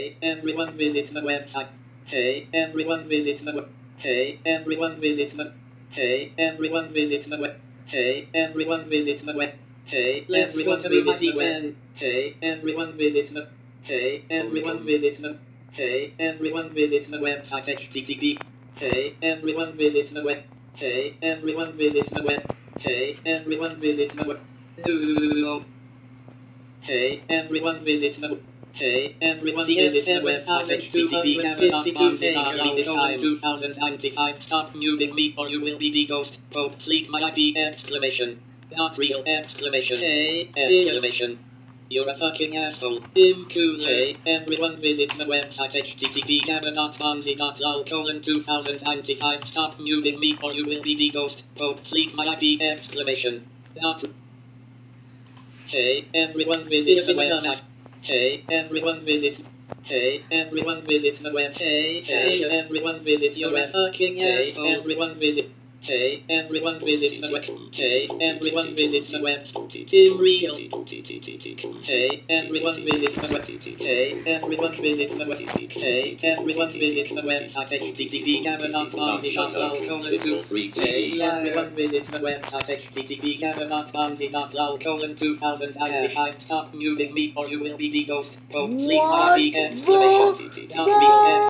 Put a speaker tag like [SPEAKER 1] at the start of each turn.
[SPEAKER 1] Hey everyone visit the website. Hey everyone visit the web. Hey everyone visit the. Hey everyone visit the web. Hey everyone visit the web. Hey everyone visit
[SPEAKER 2] the
[SPEAKER 1] web. Hey everyone visit the. Hey everyone visit the. Hey everyone visit the website http. Hey everyone visit the web. Hey everyone visit the web. Hey everyone visit the web. Hey everyone visit the. Hey everyone visit the website http time 2095 stop muting me or you will be the ghost. Pope sleep my IP exclamation. Not real exclamation. Hey exclamation. you're a fucking asshole. Imcool. Hey, everyone visit the website http gamma.bonzi.lol colon 2095 stop muting me or you will be the ghost. Pope sleep my IP exclamation. Not Hey, everyone visit the website. Hey, everyone visit. Hey, everyone visit the web. Hey, hey, everyone visit your web.
[SPEAKER 2] fucking
[SPEAKER 1] Hey, everyone visit. Hey, everyone visit the web. Hey, everyone visit the web.
[SPEAKER 2] In real.
[SPEAKER 1] Hey, everyone visit the web. Hey, everyone visit the web. Hey, everyone visit the website http 2 Hey, everyone visit the website http 2095 stop muting me or you will be the ghost. Pope sleep
[SPEAKER 3] What
[SPEAKER 1] my exclamation. Not real